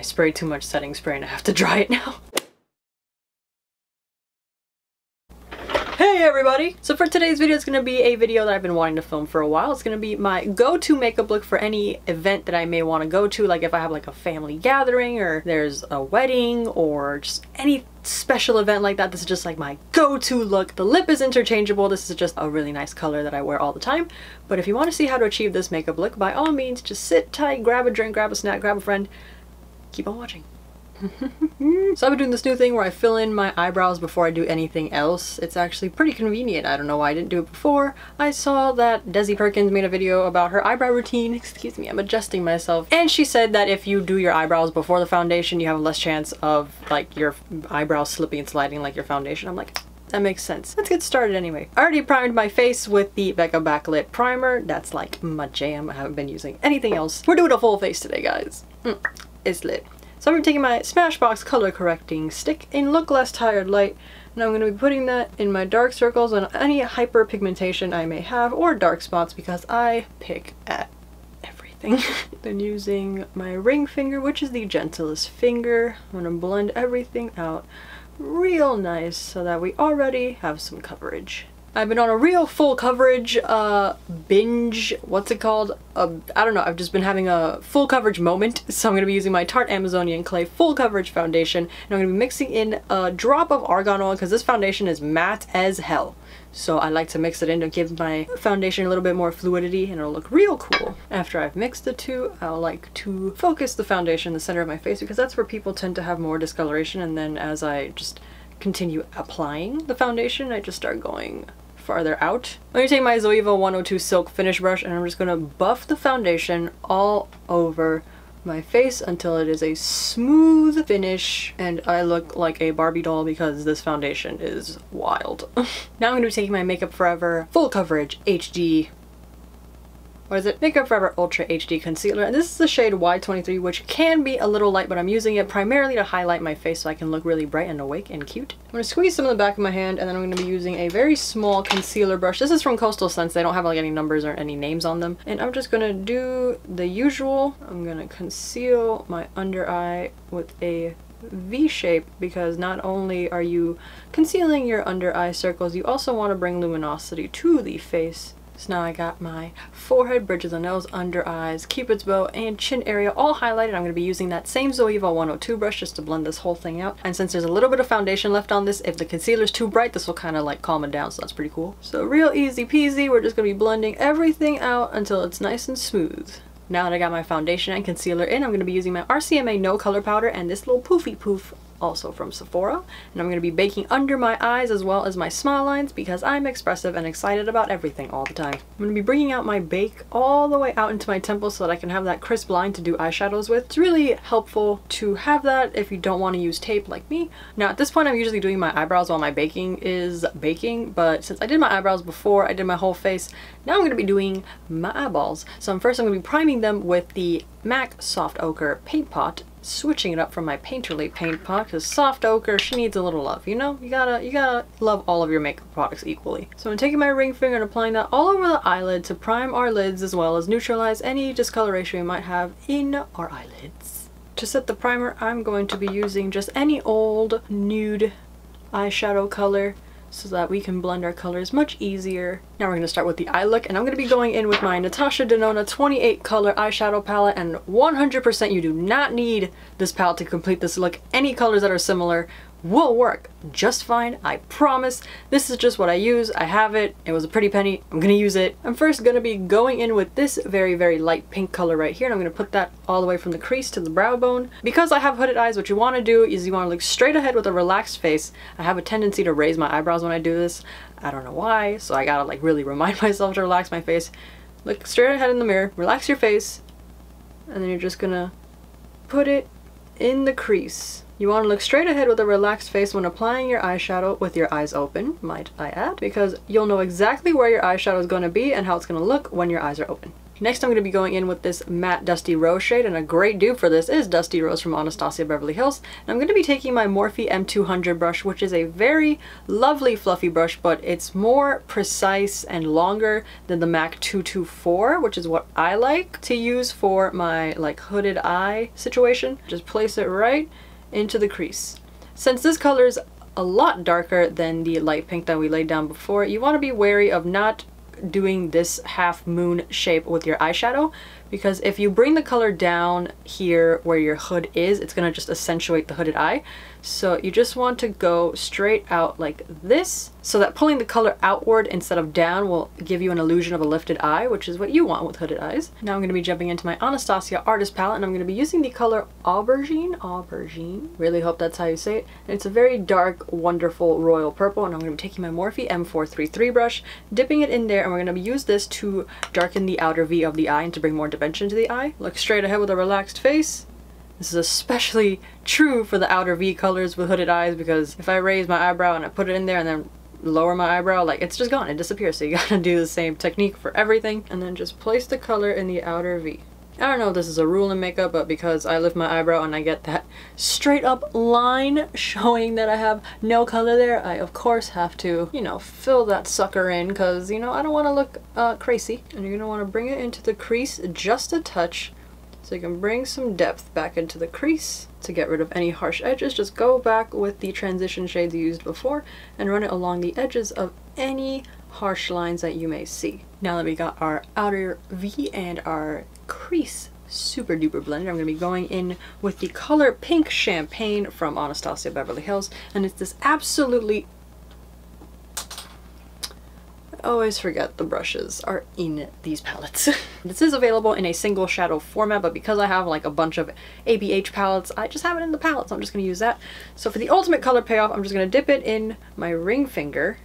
I sprayed too much setting spray and I have to dry it now. Hey everybody! So for today's video, it's going to be a video that I've been wanting to film for a while. It's going to be my go-to makeup look for any event that I may want to go to, like if I have like a family gathering or there's a wedding or just any special event like that. This is just like my go-to look. The lip is interchangeable. This is just a really nice color that I wear all the time. But if you want to see how to achieve this makeup look, by all means, just sit tight, grab a drink, grab a snack, grab a friend. Keep on watching. so I've been doing this new thing where I fill in my eyebrows before I do anything else. It's actually pretty convenient. I don't know why I didn't do it before. I saw that Desi Perkins made a video about her eyebrow routine. Excuse me, I'm adjusting myself. And she said that if you do your eyebrows before the foundation, you have less chance of like your eyebrows slipping and sliding like your foundation. I'm like, that makes sense. Let's get started anyway. I already primed my face with the Becca Backlight Primer. That's like my jam. I haven't been using anything else. We're doing a full face today, guys. Mm, it's lit. So I'm taking my Smashbox color correcting stick in Look Less Tired Light and I'm going to be putting that in my dark circles and any hyperpigmentation I may have or dark spots because I pick at everything. then using my ring finger, which is the gentlest finger, I'm going to blend everything out real nice so that we already have some coverage. I've been on a real full coverage uh, binge, what's it called? Uh, I don't know, I've just been having a full coverage moment. So I'm going to be using my Tarte Amazonian Clay Full Coverage Foundation. And I'm going to be mixing in a drop of argan oil because this foundation is matte as hell. So I like to mix it in to give my foundation a little bit more fluidity and it'll look real cool. After I've mixed the two, I'll like to focus the foundation in the center of my face because that's where people tend to have more discoloration and then as I just continue applying the foundation, I just start going farther out. I'm going to take my Zoeva 102 Silk Finish Brush and I'm just going to buff the foundation all over my face until it is a smooth finish and I look like a Barbie doll because this foundation is wild. now I'm going to be taking my Makeup Forever Full Coverage HD what is it? Makeup Forever Ultra HD Concealer. And this is the shade Y23, which can be a little light, but I'm using it primarily to highlight my face so I can look really bright and awake and cute. I'm to squeeze some in the back of my hand, and then I'm to be using a very small concealer brush. This is from Coastal Scents. They don't have like any numbers or any names on them. And I'm just to do the usual. I'm to conceal my under eye with a V-shape because not only are you concealing your under eye circles, you also want to bring luminosity to the face so now I got my forehead, bridge of the nose, under eyes, cupid's bow, and chin area all highlighted. I'm going to be using that same Zoeva 102 brush just to blend this whole thing out. And since there's a little bit of foundation left on this, if the concealer's too bright, this will kind of like calm it down, so that's pretty cool. So real easy peasy, we're just going to be blending everything out until it's nice and smooth. Now that I got my foundation and concealer in, I'm going to be using my RCMA No Color Powder and this little poofy poof also from Sephora. And I'm going to be baking under my eyes as well as my smile lines because I'm expressive and excited about everything all the time. I'm going to be bringing out my bake all the way out into my temples so that I can have that crisp line to do eyeshadows with. It's really helpful to have that if you don't want to use tape like me. Now at this point I'm usually doing my eyebrows while my baking is baking, but since I did my eyebrows before I did my whole face, now I'm going to be doing my eyeballs. So first I'm going to be priming them with the MAC Soft Ochre Paint Pot switching it up from my Painterly paint pot because soft ochre, she needs a little love, you know? You gotta, you gotta love all of your makeup products equally. So I'm taking my ring finger and applying that all over the eyelid to prime our lids as well as neutralize any discoloration we might have in our eyelids. To set the primer, I'm going to be using just any old nude eyeshadow color so that we can blend our colors much easier. Now we're going to start with the eye look and I'm going to be going in with my Natasha Denona 28 color eyeshadow palette and 100% you do not need this palette to complete this look. Any colors that are similar will work just fine, I promise. This is just what I use. I have it. It was a pretty penny. I'm gonna use it. I'm first gonna be going in with this very, very light pink color right here, and I'm gonna put that all the way from the crease to the brow bone. Because I have hooded eyes, what you wanna do is you wanna look straight ahead with a relaxed face. I have a tendency to raise my eyebrows when I do this. I don't know why, so I gotta like really remind myself to relax my face. Look straight ahead in the mirror, relax your face, and then you're just gonna put it in the crease. You want to look straight ahead with a relaxed face when applying your eyeshadow with your eyes open, might I add, because you'll know exactly where your eyeshadow is going to be and how it's going to look when your eyes are open. Next I'm going to be going in with this matte Dusty Rose shade and a great dupe for this is Dusty Rose from Anastasia Beverly Hills. And I'm going to be taking my Morphe M200 brush which is a very lovely fluffy brush but it's more precise and longer than the MAC 224 which is what I like to use for my like hooded eye situation. Just place it right into the crease. Since this color is a lot darker than the light pink that we laid down before, you want to be wary of not doing this half moon shape with your eyeshadow because if you bring the color down here where your hood is, it's going to just accentuate the hooded eye. So you just want to go straight out like this so that pulling the color outward instead of down will give you an illusion of a lifted eye, which is what you want with hooded eyes. Now I'm going to be jumping into my Anastasia Artist Palette and I'm going to be using the color Aubergine. Aubergine. Really hope that's how you say it. And it's a very dark, wonderful royal purple and I'm to be taking my Morphe M433 brush, dipping it in there and we're going to use this to darken the outer V of the eye and to bring more dimension to the eye. Look straight ahead with a relaxed face this is especially true for the outer V colors with hooded eyes because if I raise my eyebrow and I put it in there and then lower my eyebrow, like it's just gone, it disappears. So you gotta do the same technique for everything and then just place the color in the outer V. I don't know if this is a rule in makeup, but because I lift my eyebrow and I get that straight up line showing that I have no color there, I of course have to, you know, fill that sucker in because, you know, I don't want to look uh, crazy. And you're going to want to bring it into the crease just a touch so you can bring some depth back into the crease to get rid of any harsh edges. Just go back with the transition shades you used before and run it along the edges of any harsh lines that you may see. Now that we got our outer V and our crease super duper blended, I'm going to be going in with the color Pink Champagne from Anastasia Beverly Hills. And it's this absolutely I always forget the brushes are in these palettes. this is available in a single shadow format, but because I have like a bunch of ABH palettes, I just have it in the palette, so I'm just going to use that. So for the ultimate color payoff, I'm just going to dip it in my ring finger,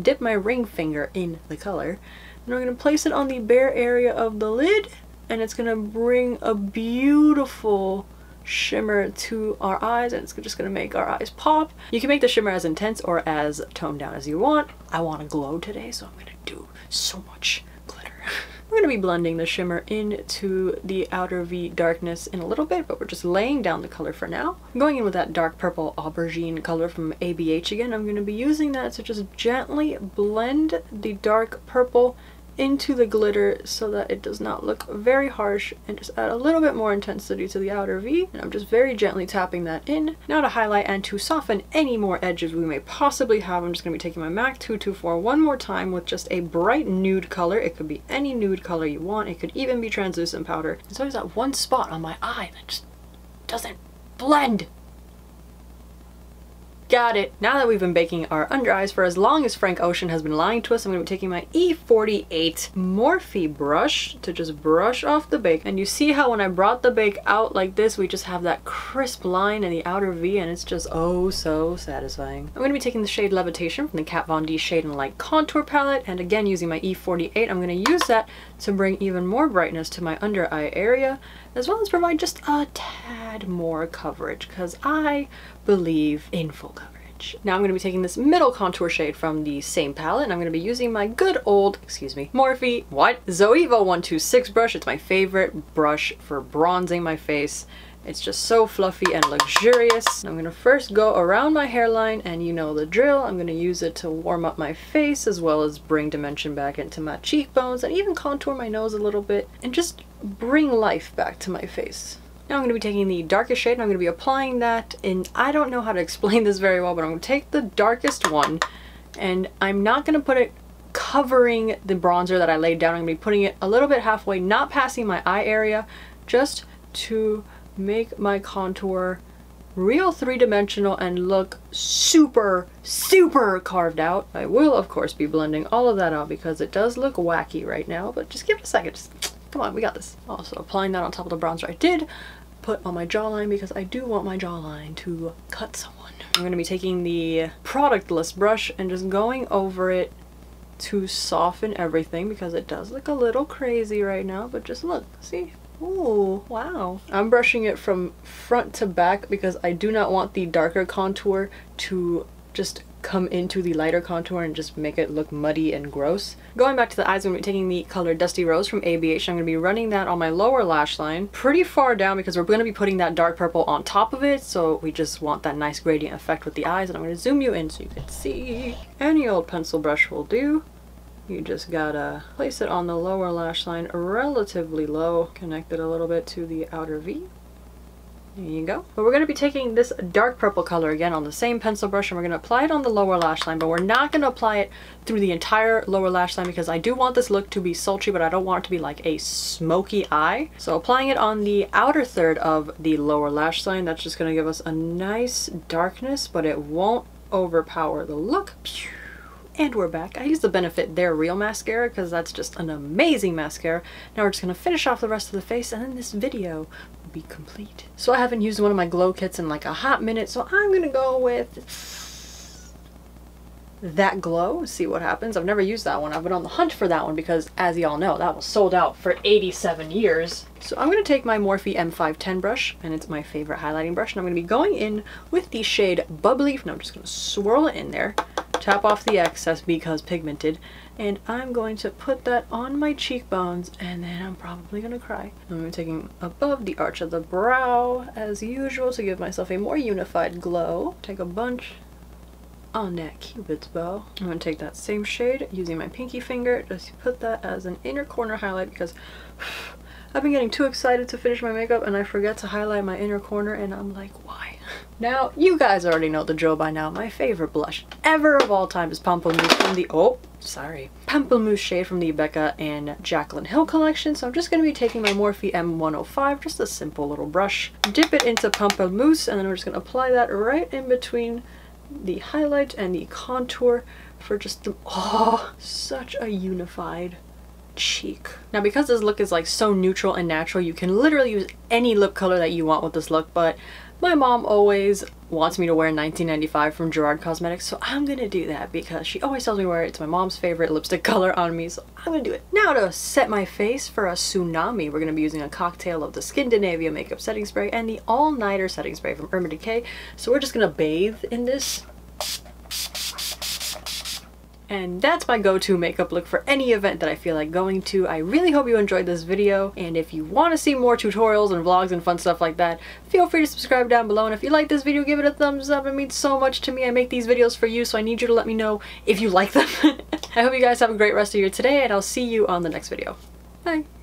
dip my ring finger in the color, and I'm going to place it on the bare area of the lid, and it's to bring a beautiful shimmer to our eyes and it's just to make our eyes pop. You can make the shimmer as intense or as toned down as you want. I want to glow today so I'm to do so much glitter. We're to be blending the shimmer into the outer V darkness in a little bit, but we're just laying down the color for now. I'm going in with that dark purple aubergine color from ABH again. I'm to be using that to just gently blend the dark purple into the glitter so that it does not look very harsh and just add a little bit more intensity to the outer V. And I'm just very gently tapping that in. Now to highlight and to soften any more edges we may possibly have, I'm just going to be taking my MAC 224 one more time with just a bright nude color. It could be any nude color you want. It could even be translucent powder. There's always that one spot on my eye that just doesn't blend. Got it. Now that we've been baking our under eyes for as long as Frank Ocean has been lying to us, I'm going to be taking my E48 Morphe brush to just brush off the bake. And you see how when I brought the bake out like this, we just have that crisp line in the outer V and it's just oh so satisfying. I'm going to be taking the shade Levitation from the Kat Von D Shade and Light Contour Palette. And again, using my E48, I'm going to use that to bring even more brightness to my under eye area, as well as provide just a tad more coverage because I believe in full coverage. Now I'm going to be taking this middle contour shade from the same palette and I'm going to be using my good old, excuse me, Morphe, what? Zoeva 126 brush. It's my favorite brush for bronzing my face. It's just so fluffy and luxurious. I'm gonna first go around my hairline and you know the drill. I'm gonna use it to warm up my face as well as bring dimension back into my cheekbones and even contour my nose a little bit and just bring life back to my face. Now I'm going to be taking the darkest shade and I'm going to be applying that and I don't know how to explain this very well but I'm going to take the darkest one and I'm not going to put it covering the bronzer that I laid down. I'm going to be putting it a little bit halfway, not passing my eye area, just to make my contour real three-dimensional and look super, super carved out. I will, of course, be blending all of that out because it does look wacky right now, but just give it a second. Just Come on, we got this. Also, applying that on top of the bronzer I did put on my jawline because I do want my jawline to cut someone. I'm going to be taking the Productless brush and just going over it to soften everything because it does look a little crazy right now, but just look, see? Ooh, wow. I'm brushing it from front to back because I do not want the darker contour to just come into the lighter contour and just make it look muddy and gross. Going back to the eyes, I'm going to be taking the color Dusty Rose from ABH. I'm going to be running that on my lower lash line pretty far down because we're going to be putting that dark purple on top of it. So we just want that nice gradient effect with the eyes. And I'm going to zoom you in so you can see. Any old pencil brush will do. You just gotta place it on the lower lash line relatively low, connect it a little bit to the outer V. There you go. But we're going to be taking this dark purple color again on the same pencil brush and we're going to apply it on the lower lash line, but we're not going to apply it through the entire lower lash line because I do want this look to be sultry, but I don't want it to be like a smoky eye. So applying it on the outer third of the lower lash line, that's just going to give us a nice darkness, but it won't overpower the look. And we're back. I use the Benefit They're Real mascara because that's just an amazing mascara. Now we're just going to finish off the rest of the face and then this video will be complete. So I haven't used one of my glow kits in like a hot minute, so I'm gonna go with that glow, see what happens. I've never used that one. I've been on the hunt for that one because as y'all know, that was sold out for 87 years. So I'm going to take my Morphe M510 brush, and it's my favorite highlighting brush, and I'm going to be going in with the shade Bubbly. Now I'm just going to swirl it in there, tap off the excess because pigmented, and I'm going to put that on my cheekbones and then I'm probably gonna cry. I'm taking above the arch of the brow as usual to give myself a more unified glow. Take a bunch on that cupid's bow. I'm gonna take that same shade using my pinky finger, just put that as an inner corner highlight because I've been getting too excited to finish my makeup and I forget to highlight my inner corner and I'm like, why? Now, you guys already know the drill by now. My favorite blush ever of all time is Pamplemousse from the, oh, sorry, Pamplemousse shade from the Becca and Jaclyn Hill collection. So I'm just going to be taking my Morphe M105, just a simple little brush, dip it into Pamplemousse, and then we're just going to apply that right in between the highlight and the contour for just the, oh, such a unified cheek. Now because this look is like so neutral and natural, you can literally use any lip color that you want with this look, but my mom always wants me to wear 1995 from Gerard Cosmetics, so I'm gonna do that because she always tells me where it's my mom's favorite lipstick color on me, so I'm gonna do it. Now to set my face for a tsunami, we're gonna be using a cocktail of the Skindinavia makeup setting spray and the All Nighter setting spray from Urban Decay. So we're just gonna bathe in this and that's my go-to makeup look for any event that I feel like going to. I really hope you enjoyed this video, and if you want to see more tutorials and vlogs and fun stuff like that, feel free to subscribe down below, and if you like this video, give it a thumbs up. It means so much to me. I make these videos for you, so I need you to let me know if you like them. I hope you guys have a great rest of your today, and I'll see you on the next video. Bye!